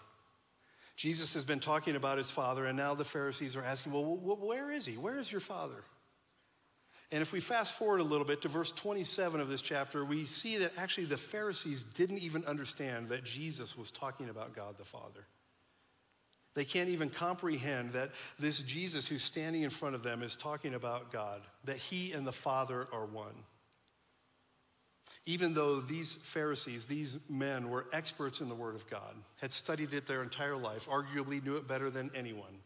Jesus has been talking about his father, and now the Pharisees are asking, well, where is he? Where is your father? And if we fast forward a little bit to verse 27 of this chapter, we see that actually the Pharisees didn't even understand that Jesus was talking about God the Father. They can't even comprehend that this Jesus who's standing in front of them is talking about God, that he and the Father are one. Even though these Pharisees, these men, were experts in the Word of God, had studied it their entire life, arguably knew it better than anyone,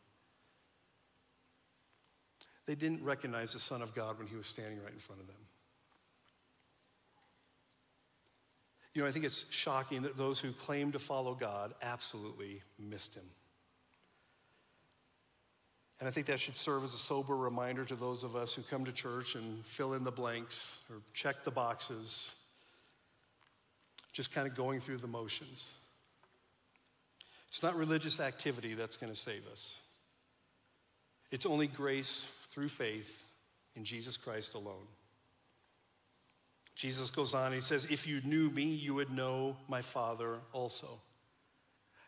they didn't recognize the Son of God when he was standing right in front of them. You know, I think it's shocking that those who claim to follow God absolutely missed him. And I think that should serve as a sober reminder to those of us who come to church and fill in the blanks or check the boxes, just kind of going through the motions. It's not religious activity that's going to save us, it's only grace through faith in Jesus Christ alone. Jesus goes on, he says, If you knew me, you would know my Father also.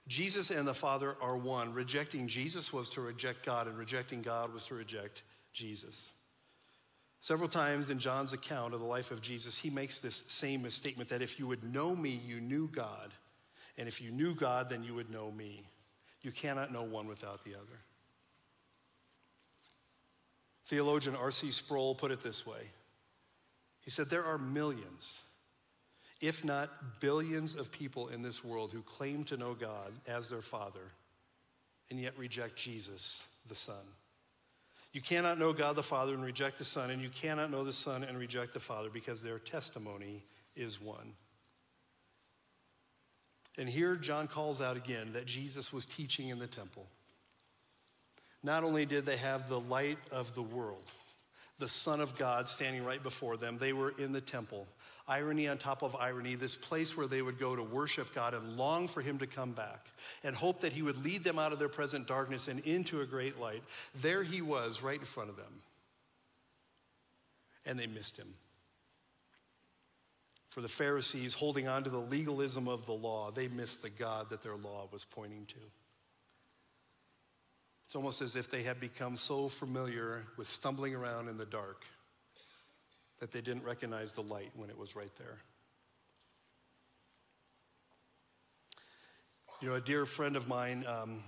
Jesus and the Father are one. Rejecting Jesus was to reject God, and rejecting God was to reject Jesus. Several times in John's account of the life of Jesus, he makes this same statement that if you would know me, you knew God. And if you knew God, then you would know me. You cannot know one without the other. Theologian R.C. Sproul put it this way He said, There are millions, if not billions, of people in this world who claim to know God as their Father and yet reject Jesus, the Son. You cannot know God the Father and reject the Son, and you cannot know the Son and reject the Father because their testimony is one. And here John calls out again that Jesus was teaching in the temple. Not only did they have the light of the world, the Son of God standing right before them, they were in the temple. Irony on top of irony, this place where they would go to worship God and long for Him to come back and hope that He would lead them out of their present darkness and into a great light. There He was right in front of them. And they missed Him. For the Pharisees, holding on to the legalism of the law, they missed the God that their law was pointing to. It's almost as if they had become so familiar with stumbling around in the dark that they didn't recognize the light when it was right there. You know, a dear friend of mine um,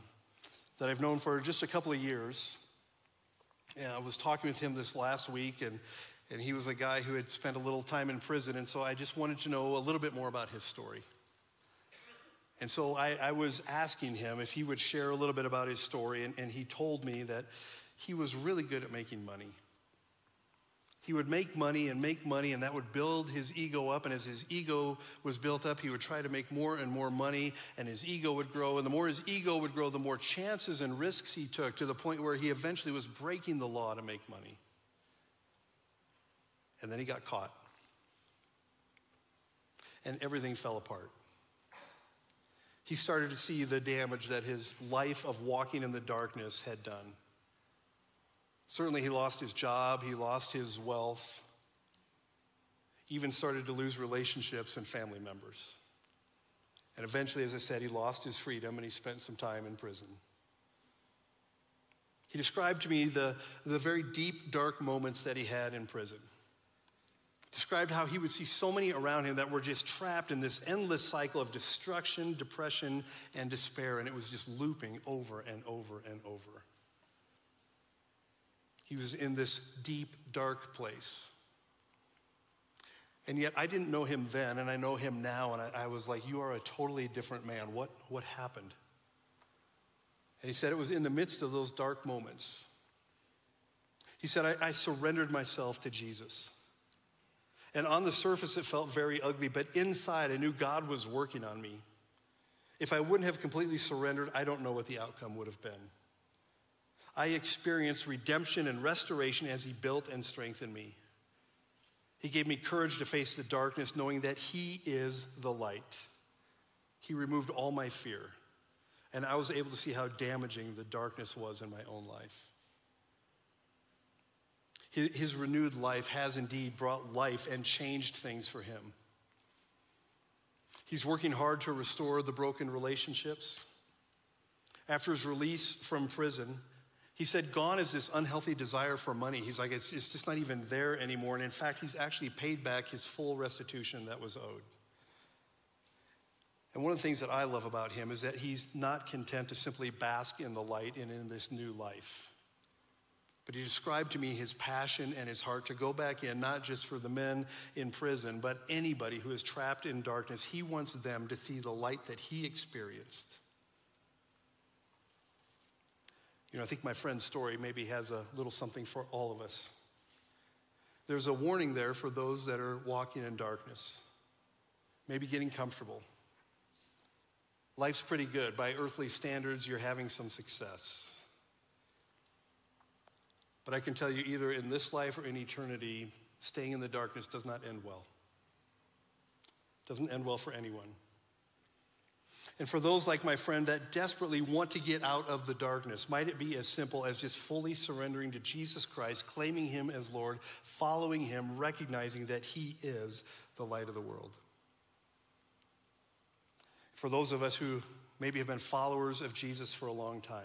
that I've known for just a couple of years, and I was talking with him this last week, and, and he was a guy who had spent a little time in prison, and so I just wanted to know a little bit more about his story. And so I, I, was asking him if he would share a little bit about his story, and, and he told me that he was really good at making money. He would make money and make money, and that would build his ego up. And as his ego was built up, he would try to make more and more money, and his ego would grow. And the more his ego would grow, the more chances and risks he took to the point where he eventually was breaking the law to make money. And then he got caught, and everything fell apart he started to see the damage that his life of walking in the darkness had done. Certainly, he lost his job, he lost his wealth, even started to lose relationships and family members. And eventually, as I said, he lost his freedom and he spent some time in prison. He described to me the, the very deep, dark moments that he had in prison described how he would see so many around him that were just trapped in this endless cycle of destruction, depression, and despair, and it was just looping over and over and over. He was in this deep, dark place. And yet, I didn't know him then, and I know him now, and I, I was like, You are a totally different man. What, what happened? And he said it was in the midst of those dark moments. He said, I, I surrendered myself to Jesus. And on the surface, it felt very ugly, but inside, I knew God was working on me. If I wouldn't have completely surrendered, I don't know what the outcome would have been. I experienced redemption and restoration as He built and strengthened me. He gave me courage to face the darkness, knowing that He is the light. He removed all my fear, and I was able to see how damaging the darkness was in my own life. His, renewed life has indeed brought life and changed things for him. He's working hard to restore the broken relationships. After his release from prison, he said, Gone is this unhealthy desire for money. He's like, it's, it's just not even there anymore. And in fact, he's actually paid back his full restitution that was owed. And one of the things that I love about him is that he's not content to simply bask in the light and in this new life. But he described to me his passion and his heart to go back in, not just for the men in prison, but anybody who is trapped in darkness. He wants them to see the light that he experienced. You know, I think my friend's story maybe has a little something for all of us. There's a warning there for those that are walking in darkness, maybe getting comfortable. Life's pretty good. By earthly standards, you're having some success. But I can tell you, either in this life or in eternity, staying in the darkness does not end well. Doesn't end well for anyone. And for those like my friend that desperately want to get out of the darkness, might it be as simple as just fully surrendering to Jesus Christ, claiming Him as Lord, following Him, recognizing that He is the light of the world? For those of us who maybe have been followers of Jesus for a long time,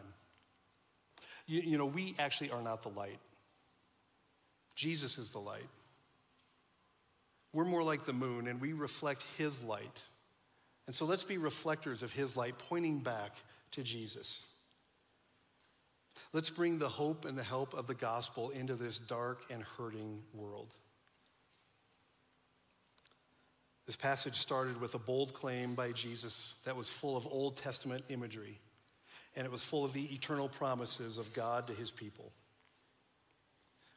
you, you know, we actually are not the light. Jesus is the light. We're more like the moon, and we reflect His light. And so let's be reflectors of His light, pointing back to Jesus. Let's bring the hope and the help of the gospel into this dark and hurting world. This passage started with a bold claim by Jesus that was full of Old Testament imagery, and it was full of the eternal promises of God to his people.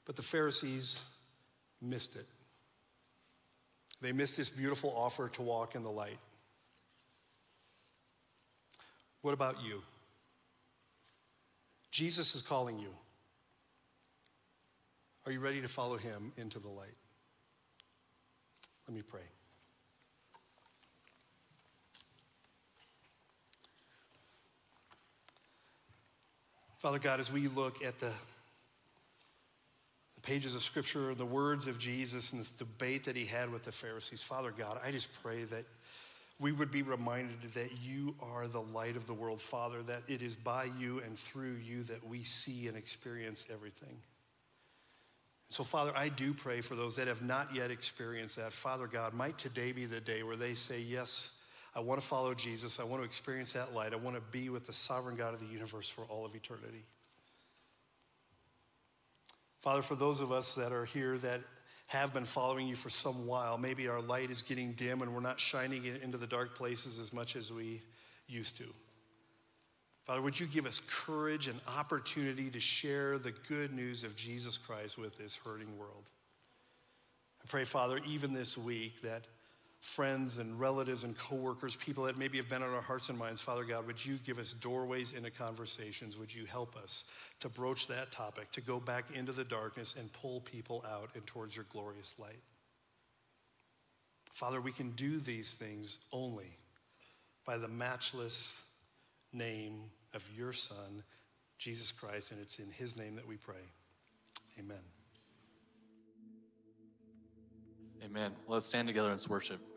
But the Pharisees missed it. They missed this beautiful offer to walk in the light. What about you? Jesus is calling you. Are you ready to follow him into the light? Let me pray. Father God, as we look at the, the pages of Scripture, the words of Jesus, and this debate that he had with the Pharisees, Father God, I just pray that we would be reminded that you are the light of the world, Father, that it is by you and through you that we see and experience everything. So, Father, I do pray for those that have not yet experienced that. Father God, might today be the day where they say, Yes, I want to follow Jesus. I want to experience that light. I want to be with the sovereign God of the universe for all of eternity. Father, for those of us that are here that have been following you for some while, maybe our light is getting dim and we're not shining into the dark places as much as we used to. Father, would you give us courage and opportunity to share the good news of Jesus Christ with this hurting world? I pray, Father, even this week that friends and relatives and coworkers, people that maybe have been on our hearts and minds, Father God, would you give us doorways into conversations? Would you help us to broach that topic, to go back into the darkness and pull people out and towards your glorious light? Father, we can do these things only by the matchless name of your Son, Jesus Christ, and it's in his name that we pray. Amen. Amen. Let's stand together and worship.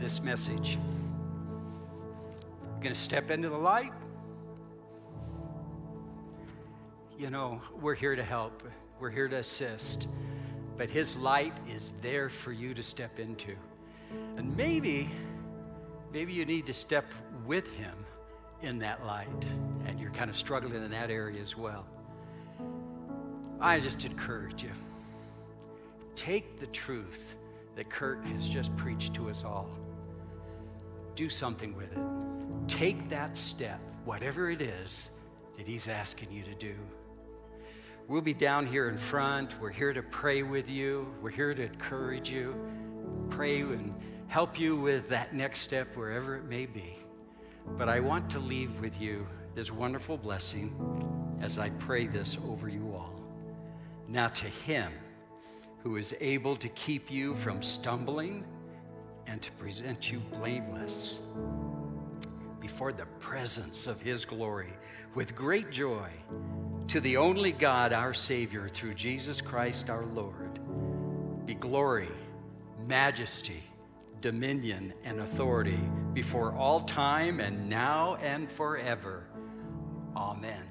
This message? You're going to step into the light? You know, we're here to help, we're here to assist, but His light is there for you to step into. And maybe, maybe you need to step with Him in that light, and you're kind of struggling in that area as well. I just encourage you take the truth that Kurt has just preached to us all. Do something with it. Take that step, whatever it is that he's asking you to do. We'll be down here in front. We're here to pray with you. We're here to encourage you, pray and help you with that next step, wherever it may be. But I want to leave with you this wonderful blessing as I pray this over you all. Now, to him who is able to keep you from stumbling and to present you blameless before the presence of his glory with great joy, to the only God, our Savior, through Jesus Christ our Lord, be glory, majesty, dominion, and authority before all time and now and forever. Amen.